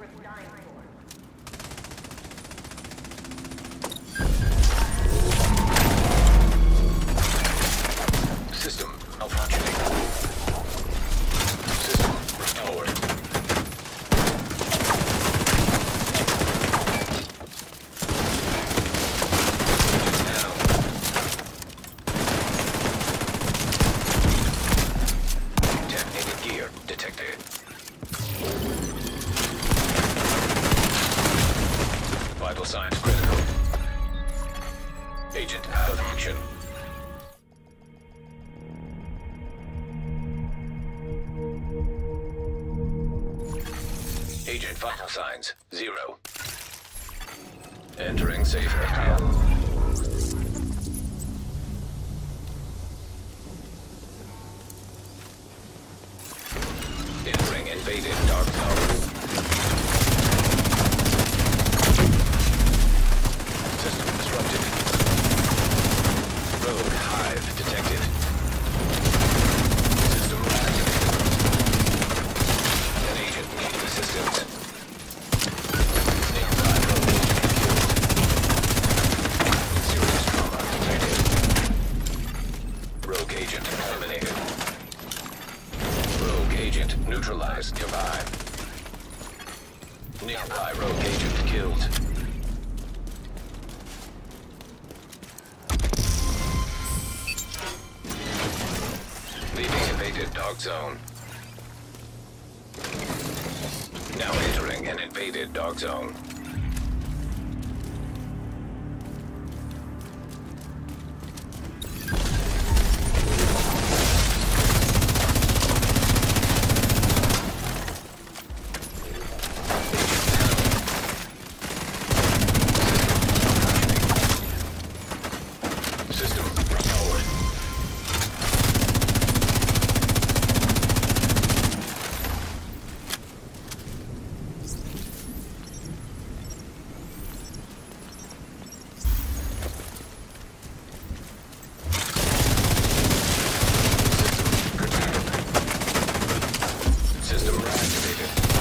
worth dying for. Vital signs critical. Agent out of function. Agent vital signs, zero. Entering safe area. Entering invaded dark zone. System disrupted. Rogue hive detected. System activated. An agent needing assistance. Nearby rogue agent killed. Serious trauma detected. Rogue agent eliminated. Rogue agent neutralized nearby. Nearby rogue agent killed. Leaving invaded dark zone. Now entering an invaded dark zone. activated.